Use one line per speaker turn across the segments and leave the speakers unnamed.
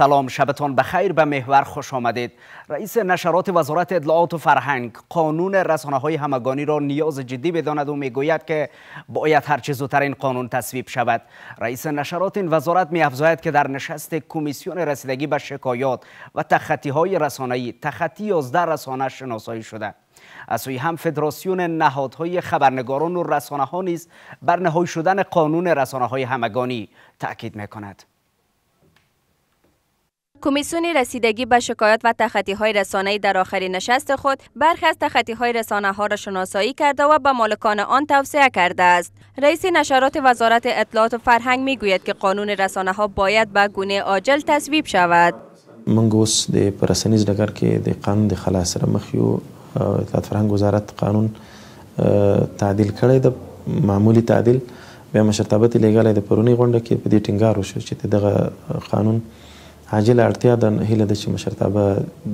سلام شبتان بخیر به محور خوش آمدید. رئیس نشرات وزارت اطلاعات و فرهنگ قانون رسانه های همگانی را نیاز جدی بداند و می‌گوید که باید هرچه زودتر این قانون تصویب شود. رئیس نشرات این وزارت می افزاید که در نشست کمیسیون رسیدگی به شکایات و تخطی های رسانه‌ای تخطی 11 رسانه شناسایی شده. از سوی هم فدراسیون نهادهای خبرنگاران و رسانه ها نیز بر نهایی شدن قانون رسانه های همگانی تاکید می‌کند.
کمیسیون رسیدگی به شکایات و تخطی های رسانه‌ای در آخرین نشست خود برخی از تخطی های رسانه ها را شناسایی کرده و به مالکان آن توصیه کرده است. رئیس نشرات وزارت اطلاعات و فرهنگ می‌گوید که قانون رسانه ها باید به گونه عاجل تصویب شود.
موږ اوس د پرسنیز ډګر کې د قانون د خلا سره مخ یو اطلاعات فرهنګ وزارت قانون تعدیل کړی د معمولی تعدیل بیا مشرتابه لګالې د پرونی غونډه کې په دې ټینګار وشو چې دغه قانون عاجل اړتیا د هیله د چې مشرتابه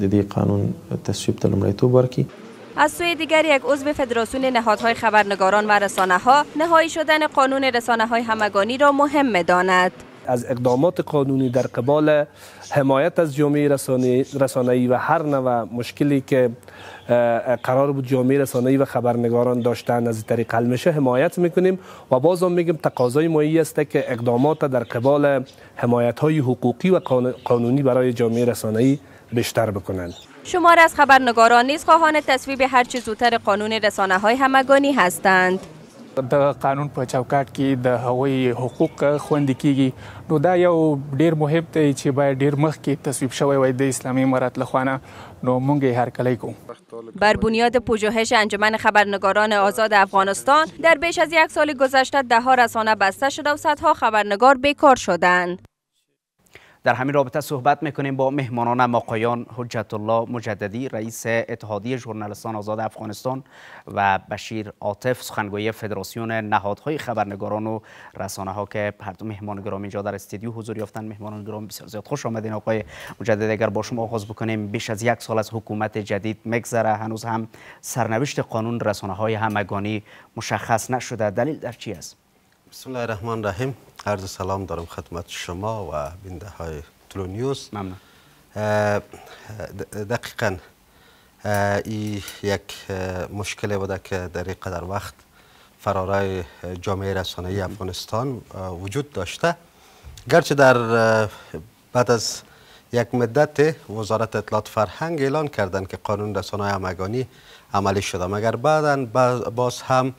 د دې قانون تصویب ته لومړیتوب ورکړي
از سوی دیگر یک عضو فدراسیون نهادهای خبرنگاران و رسانه ها نهایی شدن قانون رسانه های همگانی را مهم می‌داند.
از اقدامات قانونی در قبال حمایت از جامعه رسانه‌ای و هر نوع مشکلی که قرار بود جامعه رسانه‌ای و خبرنگاران داشتن از طریق حل حمایت می‌کنیم و بازم میگم تقاضای ما است که اقدامات در قبال حمایت های حقوقی و قانونی برای جامعه رسانه‌ای بیشتر بکنند.
شمار از خبرنگاران نیز خواهان تصویب هر چه زودتر قانون رسانه های همگانی هستند.
د قانون په چوکاټ کې د هوی حقوق خوندي کیږي. نو دا یو ډیر مهم دی چې باید ډیر مخکې تصویب شوی وای د اسلامي امارات لخوانه نو مونږ هر کلی کوم
بر بنیاد پژوهش انجمن خبرنگاران آزاد افغانستان در بیش از یک سال گذشته ده ها رسانه بسته شده و صدها خبرنگار بیکار شدند
در همین رابطه صحبت می‌کنیم با مهمانان آقایان حجت الله مجددی رئیس اتحادیه ژورنالیستان آزاد افغانستان و بشیر عاطف سخنگوی فدراسیون نهادهای خبرنگاران و رسانه ها که هر دو مهمان گرامی اینجا در استودیو حضور یافتن. مهمانان گرامی بسیار زیاد خوش آمدین. آقای مجددی اگر با شما آغاز بکنیم بیش از یک سال از حکومت جدید مگذره هنوز هم سرنوشت قانون رسانه های همگانی مشخص نشده. دلیل در چی است؟
بسم الله الرحمن الرحیم عرض سلام دارم خدمت شما و بینده های تلو نیوز
ممنون
دقیقا این یک مشکل بوده که در قدر وقت فرارای جامعه رسانه افغانستان وجود داشته گرچه در بعد از یک مدت وزارت اطلاعات فرهنگ اعلان کردن که قانون رسانه همگانی عملی شده مگر بعدا باز هم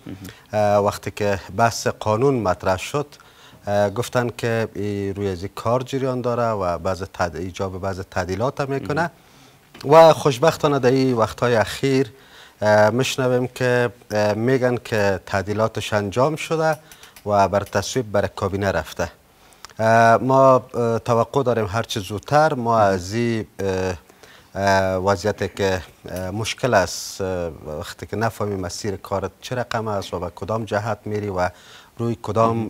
وقتی که بحث قانون مطرح شد گفتن که روی از کار جریان داره و بعض تد... ایجاب بعض تعدیلات هم می‌کنه. و خوشبختانه در این وقتهای اخیر میشنویم که میگن که تعدیلاتش انجام شده و بر تصویب بر کابینه رفته. ما توقع داریم هرچی زودتر ما از این وضعیت که مشکل است وقتی که نفهمی مسیر کارت چه رقم است و به کدام جهت میری و روی کدام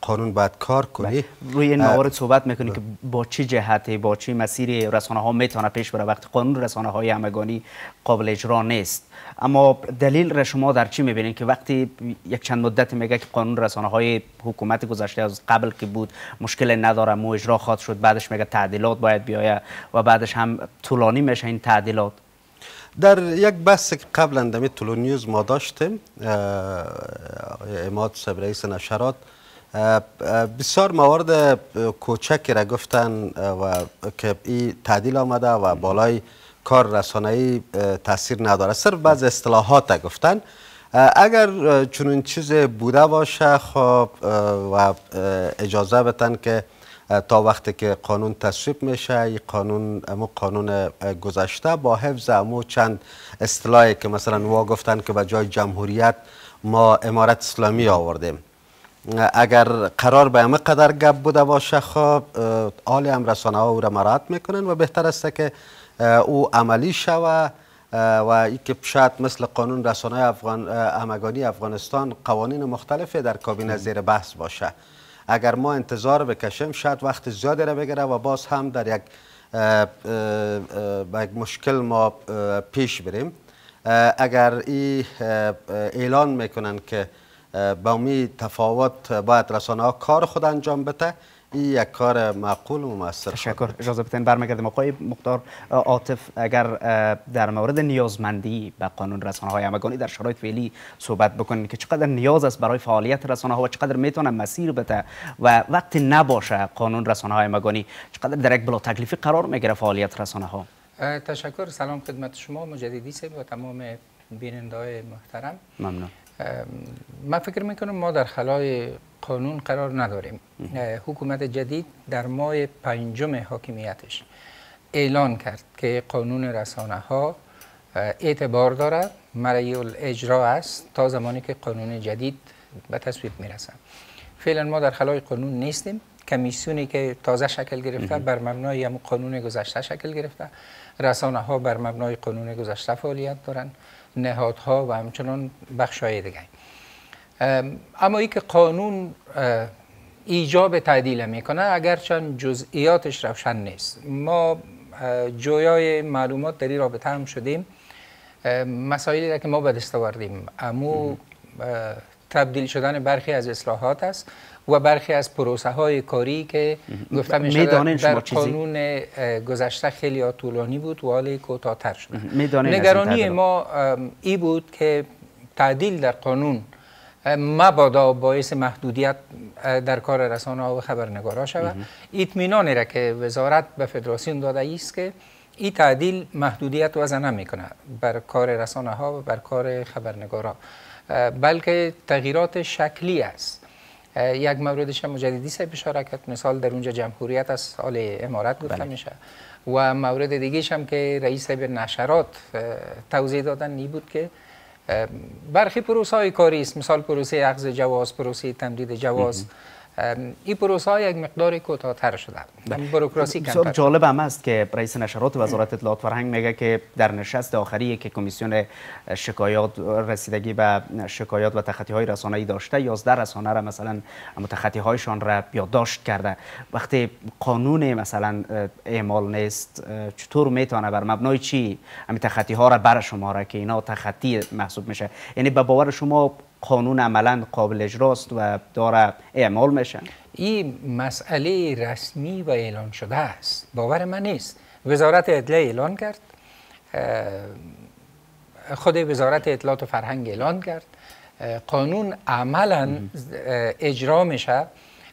قانون باید کار کنی؟
روی این موارد صحبت می‌کنی که با چی جهت با چی مسیر رسانه ها می‌تونه پیش بره وقتی قانون رسانه های همگانی قابل اجرا نیست. اما دلیل را شما در چی می‌بینید که وقتی یک چند مدت میگه که قانون رسانه های حکومت گذشته از قبل که بود مشکل نداره مو اجرا خواد شد بعدش میگه تعدیلات باید بیایه و بعدش هم طولانی میشه این تعدیلات.
در یک بحث که قبلا در طلو نیوز ما داشتیم اماد صاحب رئیس نشرات بسیار موارد کوچکی را گفتن و که این تعدیل آمده و بالای کار رسانه‌ای تاثیر نداره. صرف بعض اصطلاحات گفتن. اگر چنین چیز بوده باشه خب و اجازه بتن که تا وقتی که قانون تصویب میشه قانون امو قانون گذشته با حفظ امو چند اصطلاحی که مثلا وا گفتن که به جای جمهوریت ما امارت اسلامی آوردیم. اگر قرار به همه قدر گپ بوده باشه خب آل هم رسانه ها او را می‌کنن و بهتر است که او عملی شوه و ای که شاید مثل قانون رسانه افغان همگانی افغانستان قوانین مختلفی در کابینه زیر بحث باشه. اگر ما انتظار بکشیم شاید وقت زیادی را بگیره و باز هم در یک یک مشکل ما پیش بریم. اگر ای اعلان می‌کنن که با می تفاوت باید رسانه ها کار خود انجام بده این یک کار معقول و موثر
تشکر. اجازه بدین برمیگردیم. آقای مختار عاطف اگر در مورد نیازمندی به قانون رسانه های همگانی در شرایط فعلی صحبت بکنید که چقدر نیاز است برای فعالیت رسانه ها و چقدر می‌تونه مسیر بده و وقتی نباشه قانون رسانه های همگانی چقدر در یک بلا تکلیفی قرار می‌گیره فعالیت رسانه ها
تشکر. سلام خدمت شما مجددی سه و تمام بیننده محترم.
ممنون.
من فکر می‌کنم ما در خلای قانون قرار نداریم. حکومت جدید در ماه پنجم حاکمیتش اعلان کرد که قانون رسانه ها اعتبار دارد مرعی اجرا است تا زمانی که قانون جدید به تصویب می‌رسن فعلا ما در خلای قانون نیستیم. کمیسیونی که تازه شکل گرفته بر مبنای قانون گذشته شکل گرفته. رسانه ها بر مبنای قانون گذشته فعالیت دارن نهادها و همچنان بخشای دیگه. اما ای که قانون ایجاب تعدیل می‌کنه اگرچند جزئیاتش روشن نیست. ما جویای معلومات در این رابطه هم شدیم. مسائلی که ما به دست آوردیم امو تبدیل شدن برخی از اصلاحات است. و برخی از پروسه های کاری که گفته می در قانون گذشته خیلی طولانی بود و حالی کوتاه‌تر شده نگرانی ما ای بود که تعدیل در قانون مبادا باعث محدودیت در کار رسانه و خبرنگارا شود. اطمینانی را که وزارت به فدراسیون داده است که این تعدیل محدودیت وضع نمی کنه بر کار رسانه ها و بر کار خبرنگارا. بلکه تغییرات شکلی است. یک موردش هم مجددی اشاره کرد. مثال در اونجا جمهوریت از سال امارت گفته بله. میشه. و مورد دیگه هم که رئیس به نشرات توضیح دادن نی بود که برخی پروسه های کاری است. مثال پروسه اخذ جواز پروسه تمدید جواز. این پروسه ها یک مقدار کوتاه‌تر شده. بروکراسی
بسیار جالب هم است که رئیس نشرات وزارت اطلاعات فرهنگ میگه که در نشست آخری که کمیسیون شکایات رسیدگی به شکایات و تخطی های رسانه ای داشته 11 رسانه را مثلا متخطی هایشان را یادداشت کرده. وقتی قانون مثلا اعمال نیست چطور می‌تونه بر مبنای چی همین تخطی ها را بر شماره که اینا تخطی محسوب میشه؟ یعنی به باور شما قانون عملا قابل اجراست و داره اعمال میشه.
این مسئله رسمی و اعلان شده است. باور من نیست. وزارت اطلاع اعلان کرد. خود وزارت اطلاعات و فرهنگ اعلان کرد. قانون عملا اجرا میشه.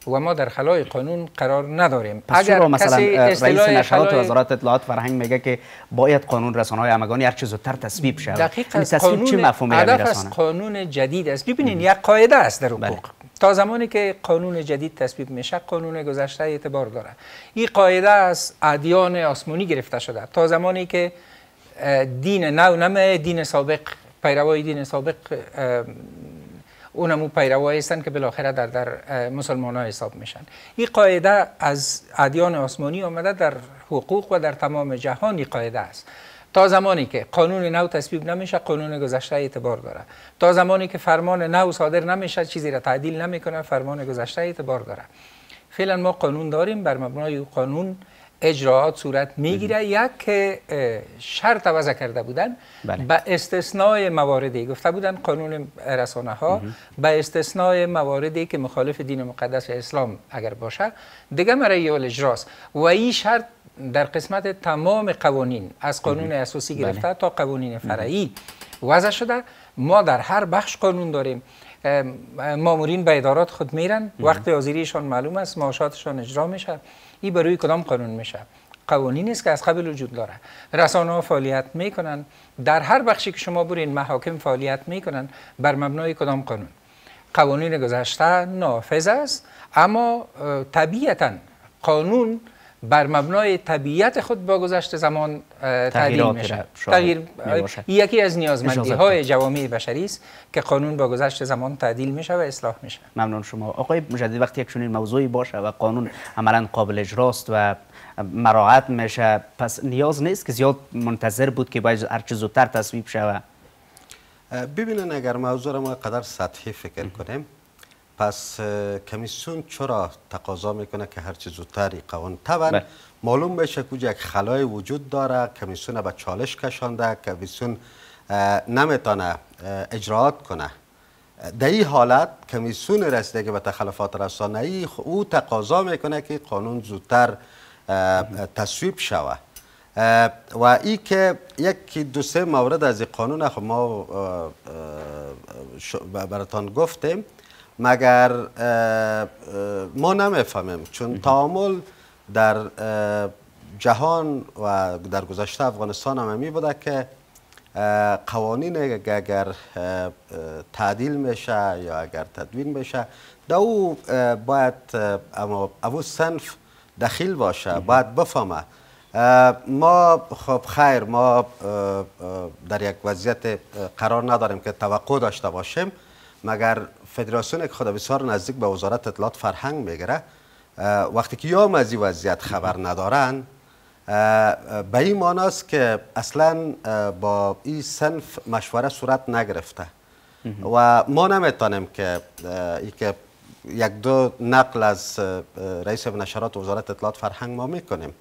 و ما در خلای قانون قرار نداریم.
پس اگر مثلا رئیس نشرات وزارت اطلاعات فرهنگ میگه که باید قانون رسانه های همگانی هر چیز زودتر تصویب شود
دقیقاً. تصویب چه مفهومی هدف قانون جدید است. ببینید یک قاعده است در حقوق. بله. تا زمانی که قانون جدید تصویب میشه قانون گذشته اعتبار داره. این قاعده از ادیان آسمانی گرفته شده. تا زمانی که دین نو نمه دین سابق پیروای دین سابق اونمو پیروایی هستند که بالاخره در در مسلمان ها حساب میشن. این قاعده از ادیان آسمانی آمده در حقوق و در تمام جهان قاعده است. تا زمانی که قانون نو تصویب نمیشه قانون گذشته اعتبار داره. تا زمانی که فرمان نو صادر نمیشه چیزی را تعدیل نمی‌کنه فرمان گذشته اعتبار داره. فعلا ما قانون داریم بر مبنای قانون اجراعات صورت می‌گیره. یک که شرط وضع کرده بودن. بله. به استثناء مواردی گفته بودن قانون رسانه ها به استثناء مواردی که مخالف دین مقدس اسلام اگر باشه دیگه مرعی اجراست. و این شرط در قسمت تمام قوانین از قانون اساسی گرفته تا قوانین فرعی وضع شده. ما در هر بخش قانون داریم. مامورین به ادارات خود میرن. وقت حاضریشان معلوم است. معاشاتشان اجرا میشه. این برای کدام قانون میشه؟ قوانینی است که از قبل وجود داره. رسانه ها فعالیت می‌کنن. در هر بخشی که شما برین محاکم فعالیت می‌کنن بر مبنای کدام قانون. قوانین گذشته نافذ است اما طبیعتا قانون بر مبنای طبیعت خود با گذشت زمان تعدیل میشه. تغییر یکی از نیازمندی های جوامع بشری است که قانون با گذشت زمان تعدیل میشه و اصلاح میشه.
ممنون شما. آقای مجدد وقتی یک چنین موضوعی باشه و قانون عملا قابل اجراست و مراعات میشه پس نیاز نیست که زیاد منتظر بود که باید هر چه زودتر تصویب شود؟
ببینن اگر موضوع را ما قدر سطحی فکر کنیم پس کمیسیون چرا تقاضا می‌کنه که هرچی زودتر قوانین طبعا بله. معلوم بشه که یک خلای وجود داره کمیسیون به چالش کشانده کمیسیون نمی‌تونه اجراعات کنه. در این حالت کمیسیون رسیدگی به تخلفات رسانه‌ای او تقاضا می‌کنه که قانون زودتر تصویب شود و ای که یک دو سه مورد از این قانون خب ما براتان گفتیم مگر ما نمی‌فهمیم. چون تعامل در جهان و در گذشته افغانستان هم می بوده که قوانین اگر تعدیل میشه یا اگر تدوین میشه در او باید اما او سنف دخیل باشه باید بفهمه. ما خب خیر ما در یک وضعیت قرار نداریم که توقع داشته باشیم مگر فدراسیون که خود بسیار نزدیک به وزارت اطلاعات فرهنگ می‌گیره وقتی که یا از این وضعیت خبر ندارن به این معناست که اصلا با این سنف مشوره صورت نگرفته. و ما نمی‌تونیم که ای که یک دو نقل از رئیس نشرات وزارت اطلاعات فرهنگ ما می‌کنیم.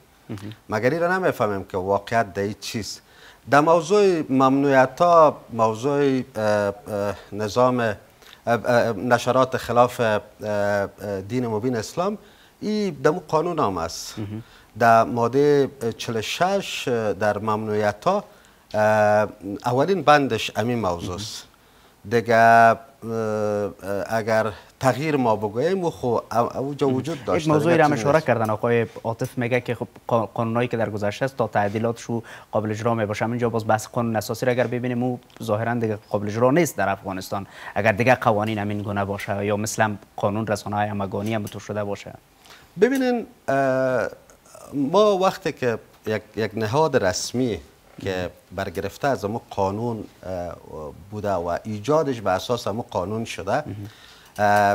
مگر این را نمی‌فهمیم که واقعیت در چیست. در موضوع ممنوعیت ها موضوع نظام نشرات خلاف دین مبین اسلام این دمو قانون هم است. در ماده 46 در ممنوعیت ها اولین بندش امین موضوع است. دیگه اگر تغییر ما بگوییم و خو اوجا وجود داشته
موضوعی را اشاره کردن. آقای عاطف میگه که خب قانونایی که در گذشته است تا تعدیلاتش قابل اجرا می باشه. اینجا باز بحث قانون اساسی را اگر ببینیم او ظاهرا دیگه قابل اجرا نیست در افغانستان. اگر دیگه قوانین همین گونه باشه یا مثلا قانون رسانه های همگانی هم تو شده باشه.
ببینین ما وقتی که یک, یک نهاد رسمی که برگرفته از امو قانون بوده و ایجادش به اساس امو قانون شده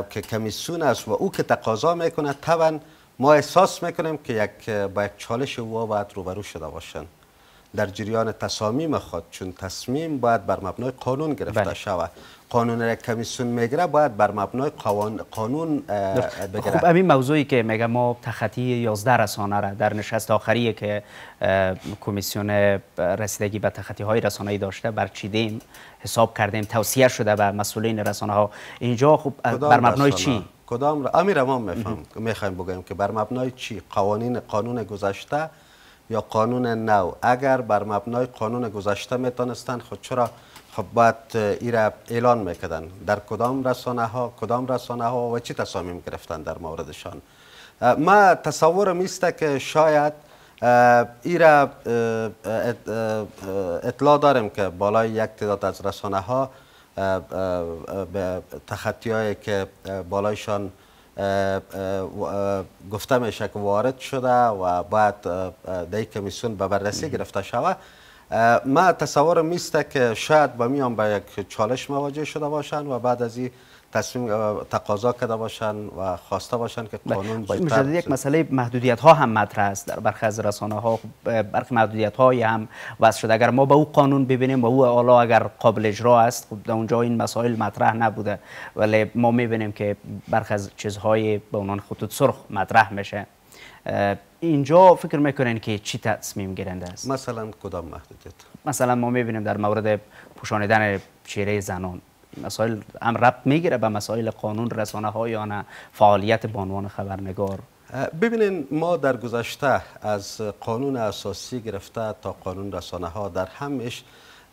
که کمیسیون است و او که تقاضا می‌کنه طبعا ما احساس می‌کنیم که یک با یک چالش او باید روبرو شده باشند. در جریان تصامیم خود چون تصمیم باید بر مبنای قانون گرفته بله. شود. قانون را کمیسیون می‌گیره باید بر مبنای قانون بگیره
خب همین موضوعی که میگه ما تخطی 11 رسانه را در نشست آخری که کمیسیون رسیدگی به تخطی های رسانه‌ای داشته برچیدیم حساب کردیم توصیه شده به مسئولین رسانه ها اینجا خب بر مبنای چی؟
کدام را؟ امیر ما میفهم می‌خوایم بگیم که بر مبنای چی قوانین قانون گذشته یا قانون نو. اگر بر مبنای قانون گذشته می‌تونستن خود چرا؟ خب باید ای را اعلان می‌کردن. در کدام رسانه ها کدام رسانه ها و چی تصامیم گرفتن در موردشان؟ ما تصورم است که شاید ای را اطلاع داریم که بالای یک تعداد از رسانه ها به تخطی که بالایشان گفته میشه که وارد شده و باید در کمیسیون به بررسی گرفته شود. ما تصور میسته که شاید با میان به یک چالش مواجه شده باشند و بعد از این تصمیم تقاضا کرده باشن و خواسته باشن که
بله.
قانون
زودتر یک مسئله محدودیت ها هم مطرح است در برخی از رسانه ها برخی محدودیت های هم وضع شده. اگر ما به او قانون ببینیم و او حالا اگر قابل اجرا است خب در اونجا این مسائل مطرح نبوده. ولی ما می‌بینیم که برخی از چیزهای به عنوان خطوط سرخ مطرح میشه. اینجا فکر می‌کنین که چی تصمیم گیرنده است؟
مثلا کدام محدودیت؟
مثلا ما می‌بینیم در مورد پوشانیدن چهره زنان. مسائل هم ربط می‌گیره به مسائل قانون رسانه ها یا نه؟ فعالیت بانوان خبرنگار.
ببینین ما در گذشته از قانون اساسی گرفته تا قانون رسانه ها در همش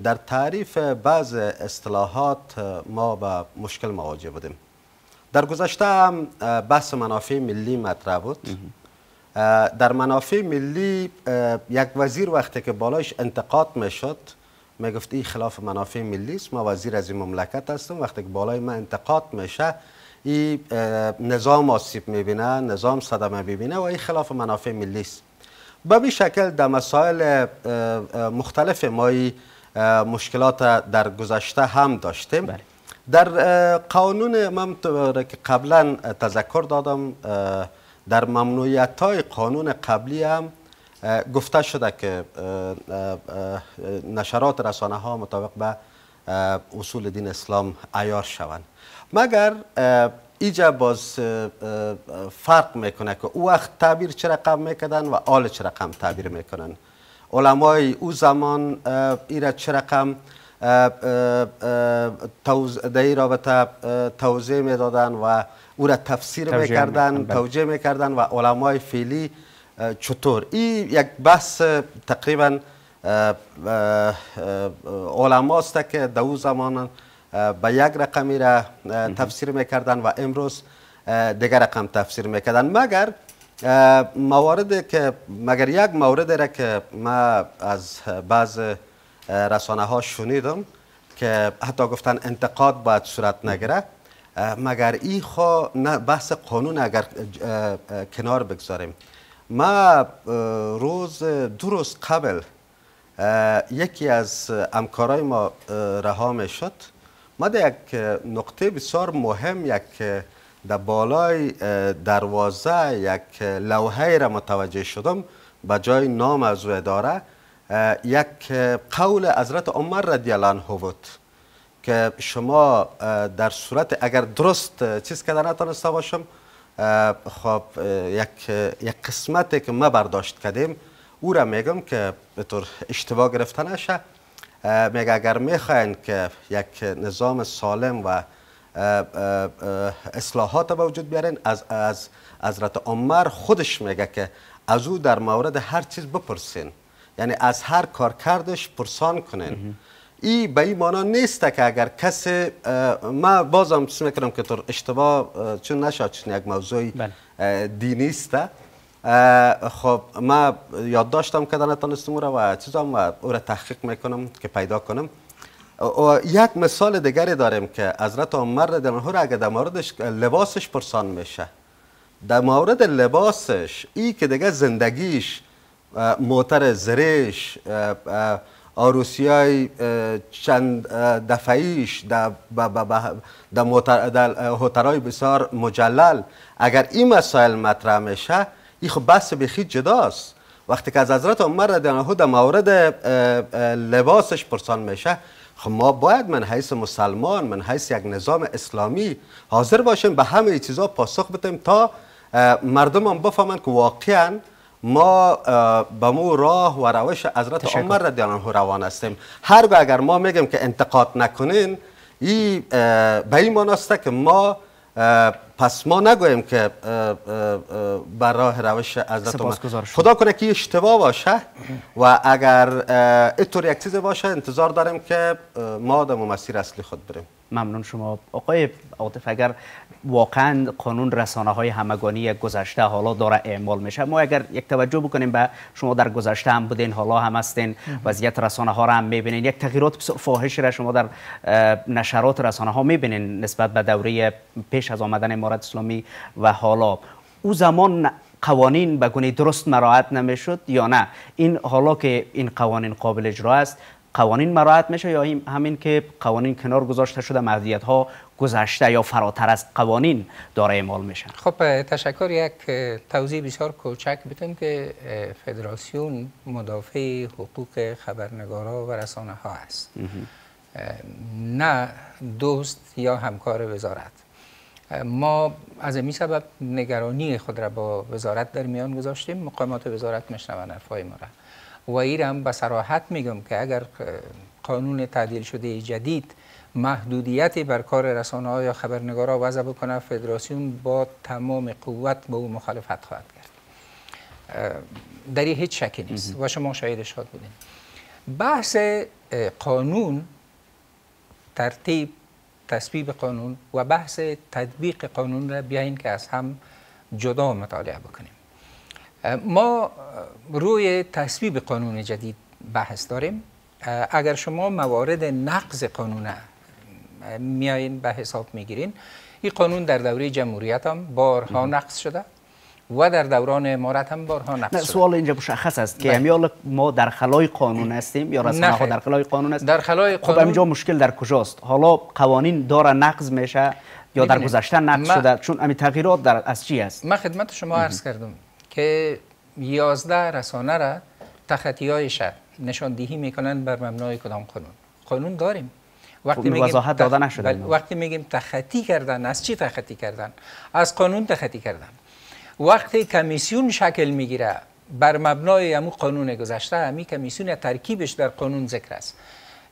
در تعریف بعض اصطلاحات ما به مشکل مواجه بودیم. در گذشته هم بحث منافع ملی مطرح بود. در منافع ملی یک وزیر وقتی که بالایش انتقاد می‌شد می‌گفت این خلاف منافع ملی است ما وزیر از این مملکت هستم. وقتی که بالای من انتقاد میشه این نظام آسیب می‌بینه نظام صدمه می‌بینه و این خلاف منافع ملی است. به این شکل در مسائل مختلف ما مشکلات در گذشته هم داشتیم. بله. در قانون من که قبلا تذکر دادم در ممنوعیت های قانون قبلی هم گفته شده که نشرات رسانه ها مطابق به اصول دین اسلام ایار شوند. مگر ایجا باز فرق می‌کنه که او وقت تعبیر چه رقم می‌کردن و آل چه رقم تعبیر می‌کنن؟ علمای او زمان ایره چه رقم در این رابطه توضیح می‌دادن و او را تفسیر می‌کردن
بله.
توجیه می‌کردن و علمای فعلی چطور؟ این یک بحث تقریبا علما است که در زمان به یک رقمی را تفسیر می‌کردن و امروز دیگر رقم تفسیر می‌کردن. مگر مواردی که مگر یک مورد را که ما از بعض رسانه ها شنیدم که حتی گفتن انتقاد باید صورت نگیره مگر ای خو بحث قانون اگر کنار بگذاریم. ما روز دو روز قبل یکی از همکارای ما رها می شد ما در یک نقطه بسیار مهم یک در بالای دروازه یک لوحه را متوجه شدم به جای نام از او اداره. یک قول حضرت عمر رضی الله عنه بود که شما در صورت اگر درست چیز که نتونسته باشم خب یک یک قسمتی که ما برداشت کردیم او را میگم که به طور اشتباه گرفته نشه. میگه اگر می‌خواین که یک نظام سالم و اصلاحات به وجود بیارین از از حضرت عمر خودش میگه که از او در مورد هر چیز بپرسین. یعنی از هر کار کردش پرسان کنین. این به این مانا نیست که اگر کسی ما بازم سعی می‌کنم که طور اشتباه چون نشد چون یک موضوع
بله.
دینی است. خب ما یاد داشتم که نتونستم او را و چیزام و او را تحقیق می‌کنم که پیدا کنم. و یک مثال دیگری داریم که حضرت عمر رضی الله عنه اگر در موردش لباسش پرسان میشه. در مورد لباسش ای که دیگه زندگیش موتر زریش آروسی های چند دفعیش در هوترهای بسیار مجلل. اگر این مسائل مطرح میشه این خب بحث بخی جداست. وقتی که از حضرت عمر رضی الله در مورد لباسش پرسان میشه خب ما باید من حیث مسلمان من حیث یک نظام اسلامی حاضر باشیم به همه چیزا پاسخ بدیم تا مردم هم بفهمن که واقعا ما به مو راه و روش حضرت عمر رضی الله عنه روان هستیم. هرگاه اگر ما میگیم که انتقاد نکنین این به این معناست که ما پس ما نگویم که بر راه روش حضرت عمر. خدا کنه که اشتباه باشه و اگر اینطور یک چیز باشه انتظار داریم که ما در مسیر اصلی خود بریم.
ممنون شما. آقای عاطف اگر واقعا قانون رسانه های همگانی یک گذشته حالا داره اعمال میشه ما اگر یک توجه بکنیم به شما در گذشته هم بودین حالا هم هستین وضعیت رسانه ها را هم می‌بینین یک تغییرات بسیار فاحش را شما در نشرات رسانه ها می‌بینین نسبت به دوره پیش از آمدن امارت اسلامی و حالا. او زمان قوانین به گونه درست مراعات نمی‌شد یا نه؟ این حالا که این قوانین قابل اجرا است قوانین مراعات میشه یا همین که قوانین کنار گذاشته شده محدودیت ها گذشته یا فراتر از قوانین داره اعمال میشن؟
خب تشکر یک توضیح بسیار کوچک بدم که فدراسیون مدافع حقوق خبرنگارا و رسانه ها است نه دوست یا همکار وزارت. ما از این سبب نگرانی خود را با وزارت در میان گذاشتیم. مقامات وزارت مشنون حرفای ما را. و ایرم به صراحت میگم که اگر قانون تعدیل شده جدید محدودیتی بر کار رسانه ها یا خبرنگارا وضع بکنه فدراسیون با تمام قوت به او مخالفت خواهد کرد. در هیچ شکی نیست و شما شاهدش شاد بودین. بحث قانون ترتیب تصویب قانون و بحث تطبیق قانون را بیاین که از هم جدا مطالعه بکنیم. ما روی تصویب قانون جدید بحث داریم. اگر شما موارد نقض قانون میایین به حساب می‌گیرین این قانون در دوره جمهوریت هم بارها نقض شده و در دوران امارت هم بارها نقض شده.
سوال اینجا مشخص است که امیال ما در خلای قانون هستیم یا رسانه ها در خلای قانون است
در خلای
خب
قانون
اینجا مشکل در کجاست؟ حالا قوانین داره نقض میشه یا در گذشته نقض شده؟ چون امی تغییرات در از چی است
من خدمت شما عرض کردم. که 11 رسانه را تخطی هایش نشاندهی می‌کنن بر مبنای کدام قانون. قانون داریم.
وقتی میگیم وضاحت داده نشده
بل... وقتی میگیم تخطی کردن از چی تخطی کردن؟ از قانون تخطی کردن. وقتی کمیسیون شکل می‌گیره بر مبنای امو قانون گذشته امی کمیسیون ترکیبش در قانون ذکر است.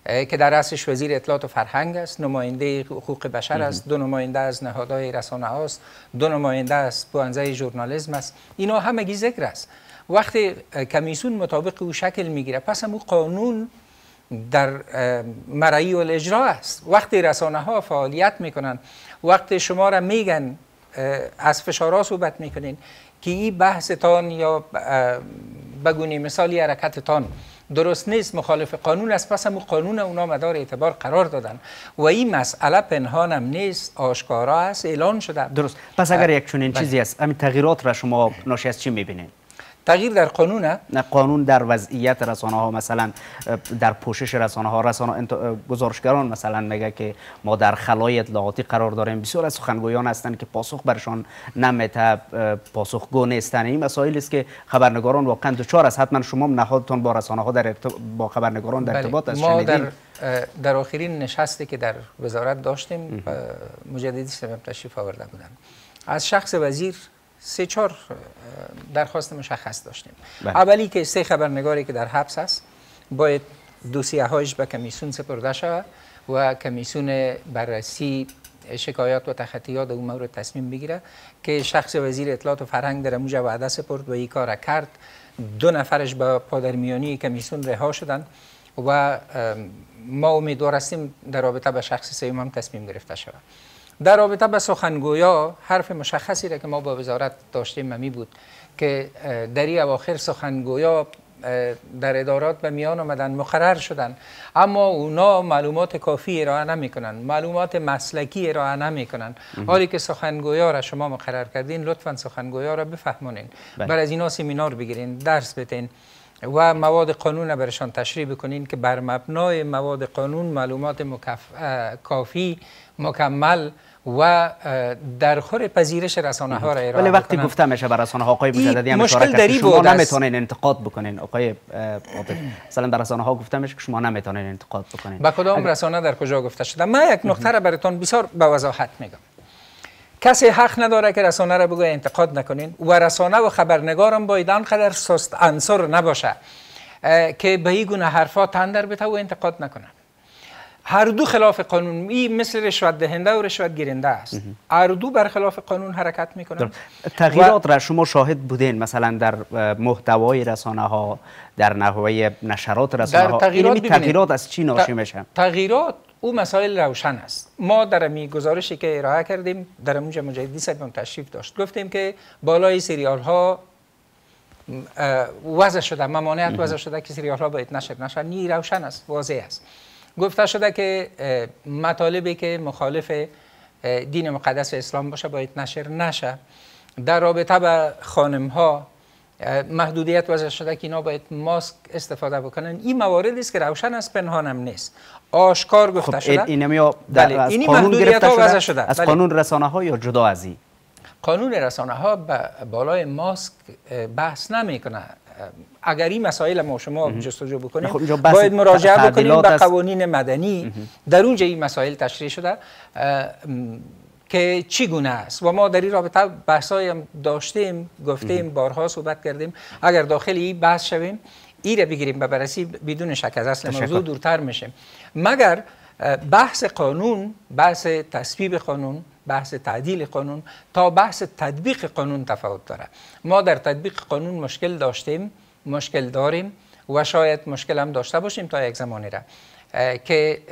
که در اصلش وزیر اطلاعات و فرهنگ است نماینده حقوق بشر است دو نماینده از نهادهای رسانه است دو نماینده از بوانزه ژورنالیسم است. اینا همگی ذکر است. وقتی کمیسیون مطابق او شکل می‌گیره پس هم او قانون در مرعی و اجرا است. وقتی رسانه ها فعالیت می‌کنن وقتی شما را میگن از فشارها صحبت می‌کنین که این بحثتان یا بگونی مثالی حرکتتان درست نیست مخالف قانون است. پس هم قانون اونا مدار اعتبار قرار دادن. و این مسئله پنهانم نیست آشکارا است اعلان شده.
درست. پس اگر یک چنین بله. چیزی است همین تغییرات را شما ناشی از چی می‌بینید
تغییر در قانون
نه قانون در وضعیت رسانه ها مثلا در پوشش رسانه ها رسانه انت... گزارشگران مثلا میگه که ما در خلای اطلاعاتی قرار داریم. بسیار از سخنگویان هستند که پاسخ برشان نمیته پاسخگو نیستن. این مسائل است که خبرنگاران واقعا دچار است. حتما شما نهادتون با رسانه ها در ارتب... با خبرنگاران در بله. ارتباط است
ما در در آخرین نشستی که در وزارت داشتیم مجددی تشریف آورده بودم از شخص وزیر سه چهار درخواست مشخص داشتیم. بله. اولی که سه خبرنگاری که در حبس است باید دوسیه هایش به کمیسیون سپرده شود و کمیسیون بررسی شکایات و تخطیات اون مورد تصمیم بگیره که شخص وزیر اطلاعات و فرهنگ در موجه وعده سپرد و این کار کرد. دو نفرش به پادرمیانی کمیسیون رها شدن و ما امیدوار هستیم در رابطه به شخص سوم هم تصمیم گرفته شود. در رابطه به سخنگویا حرف مشخصی را که ما با وزارت داشتیم ممی بود که در این اواخر سخنگویا در ادارات به میان آمدن مقرر شدن. اما اونا معلومات کافی ارائه نمی کنن معلومات مسلکی ارائه نمی کنن. حالی که سخنگویا را شما مقرر کردین لطفا سخنگویا را بفهمونین. بله. بر از اینا سمینار بگیرین درس بتین و مواد قانون را برشان تشریح بکنین که بر مبنای مواد قانون معلومات مکف... کافی مکمل و در خور پذیرش رسانه ها را ارائه
ولی وقتی گفته میشه بر رسانه ها آقای مجددی هم مشکل دری شما نمی‌تونین انتقاد بکنین. آقای مثلا در رسانه ها گفته میشه که شما نمی‌تونین انتقاد بکنین.
با کدام اگر... رسانه در کجا گفته شده؟ من یک نکته را براتون بسیار به وضاحت میگم. کسی حق نداره که رسانه را بگه انتقاد نکنین و رسانه و خبرنگارم باید آنقدر سست انصر نباشه که به این گونه حرفا تندر بته و انتقاد نکنن. هر دو خلاف قانون این مثل رشوت دهنده و رشوت گیرنده است. هر دو بر خلاف قانون حرکت می‌کنند.
تغییرات را شما شاهد بودین مثلا در محتوای رسانه ها در نحوه نشرات رسانه ها تغییرات, تغییرات از چی ناشی میشه
تغییرات او مسائل روشن است. ما در می گزارشی که ارائه کردیم در اونجا مجددی صاحب تشریف داشت. گفتیم که بالای سریال ها وضع شده ممانعت وضع شده که سریال ها باید نشر نشد نی روشن است واضح است. گفته شده که مطالبی که مخالف دین مقدس اسلام باشه باید نشر نشه در رابطه با خانم ها محدودیت وضع شده که اینا باید ماسک استفاده بکنن این مواردی است که روشن است پنهانم نیست آشکار گفته خب شده
این در بله. از اینی قانون گرفته شده, وضع شده. از بله. قانون رسانه ها یا جدا از این
قانون رسانه ها بالای ماسک بحث نمی‌کنه اگر این مسائل ما شما جستجو بکنیم خب باید مراجعه بکنیم به قوانین مدنی. در اونجا این مسائل تشریح شده. که چی گونه است؟ و ما در این رابطه بحثای هم داشتیم گفتیم بارها صحبت کردیم. اگر داخل این بحث شویم ای را بگیریم به بررسی بدون شک از اصل موضوع دورتر میشه مگر بحث قانون بحث تصویب قانون بحث تعدیل قانون تا بحث تطبیق قانون تفاوت داره ما در تطبیق قانون مشکل داشتیم مشکل داریم و شاید مشکل هم داشته باشیم تا یک زمانی را. که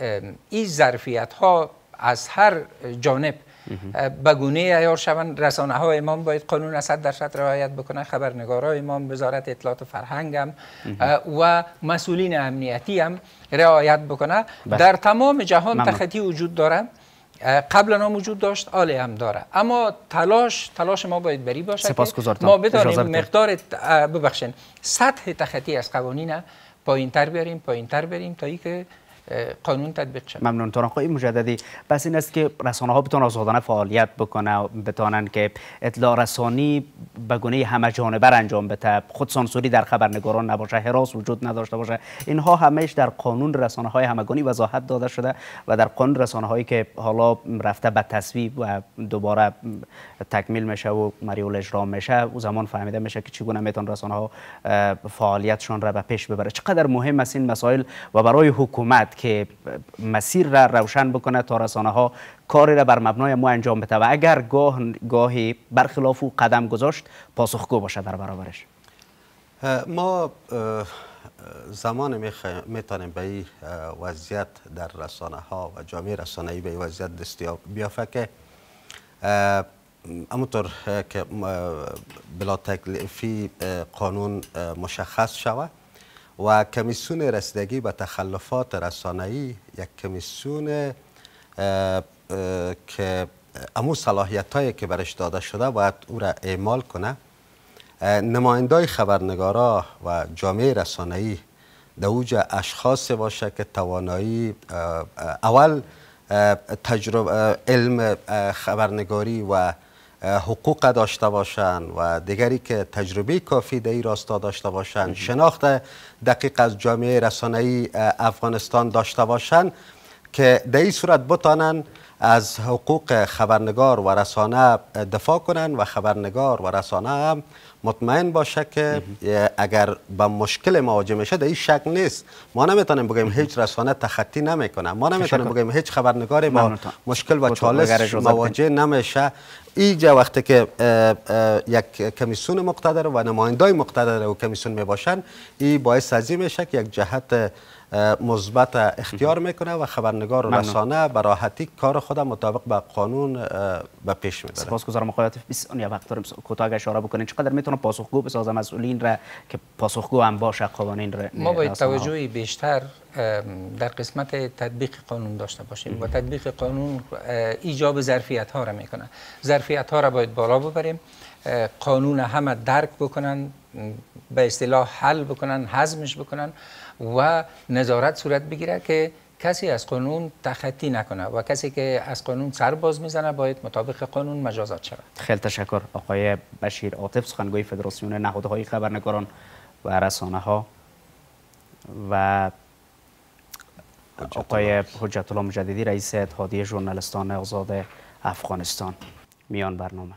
این ظرفیت ها از هر جانب بگونه ایار شوند. رسانه های امام باید قانون 100 درصد رعایت بکنه خبرنگارای امام وزارت اطلاعات و فرهنگ هم و مسئولین امنیتی هم رعایت بکنه. در تمام جهان تخطی وجود داره قبلا هم وجود داشت آله هم داره. اما تلاش تلاش ما باید بری باشه ما بتانیم مقدار ببخشین سطح تخطی از قوانین پایین تر بیاریم پایین تر بریم تا اینکه قانون تطبیق شد
ممنون. تو آقای مجددی. بس این است که رسانه ها بتونن آزادانه فعالیت بکنه بتونن که اطلاع رسانی به گونه همه جانبه انجام بده. خود سانسوری در خبرنگاران نباشه حراس وجود نداشته باشه. اینها همهش در قانون رسانه های همگانی وضاحت داده شده و در قانون رسانه هایی که حالا رفته به تصویب و دوباره تکمیل میشه و مریول اجرا میشه او زمان فهمیده میشه که چگونه میتون رسانه ها فعالیتشون را به پیش ببره. چقدر مهم است این مسائل و برای حکومت که مسیر را روشن بکنه تا رسانه ها کاری را بر مبنای ما انجام بده. و اگر گاه گاهی برخلاف او قدم گذاشت پاسخگو باشه در برابرش.
ما زمان می‌تونیم به این وضعیت در رسانه ها و جامعه رسانه ای به این وضعیت دستی بیافه که همونطور که بلا تکلیفی قانون مشخص شود. و کمیسیون رسیدگی به تخلفات رسانه‌ای یک کمیسیون که امو صلاحیت هایی که برش داده شده باید او را اعمال کنه. نمایندای خبرنگارا و جامعه رسانه‌ای در اوج اشخاص باشه که توانایی اول تجربه علم خبرنگاری و حقوق داشته باشند و دیگری که تجربه کافی در این راستا داشته باشند شناخت دقیق از جامعه رسانه‌ای افغانستان داشته باشند که در این صورت بتانند از حقوق خبرنگار و رسانه دفاع کنند و خبرنگار و رسانه هم مطمئن باشه که اگر به مشکل مواجه میشه در این شک نیست. ما نمی‌تونیم بگیم هیچ رسانه تخطی نمی‌کنه. ما نمی‌تونیم بگیم هیچ خبرنگار با مشکل و چالش مواجه نمیشه. اینجا وقتی که یک کمیسیون مقتدر و نمایندای مقتدر و کمیسیون می‌باشن این باعث ازی میشه که یک جهت مثبت اختیار می‌کنه و خبرنگار و رسانه به راحتی کار خود مطابق به قانون به پیش می‌بره.
سپاسگزارم آقای عاطف. 20 ثانیه وقت داریم کوتاه اشاره بکنین. چقدر می‌تونه پاسخگو بسازه مسئولین را که پاسخگو هم باشه قوانین را
ما باید توجهی بیشتر در قسمت تطبیق قانون داشته باشیم. و تطبیق قانون ایجاب ظرفیت ها را می‌کنه ظرفیت ها را باید بالا ببریم. قانون همه درک بکنن به اصطلاح حل بکنن حزمش بکنن. و نظارت صورت بگیره که کسی از قانون تخطی نکنه و کسی که از قانون سر باز می‌زنه باید مطابق قانون مجازات شود.
خیلی تشکر آقای بشیر عاطف سخنگوی فدراسیون نهادهای خبرنگاران و رسانه ها و آقای حجت الله مجددی رئیس اتحادیه ژورنالیستان آزاد افغانستان. میان برنامه.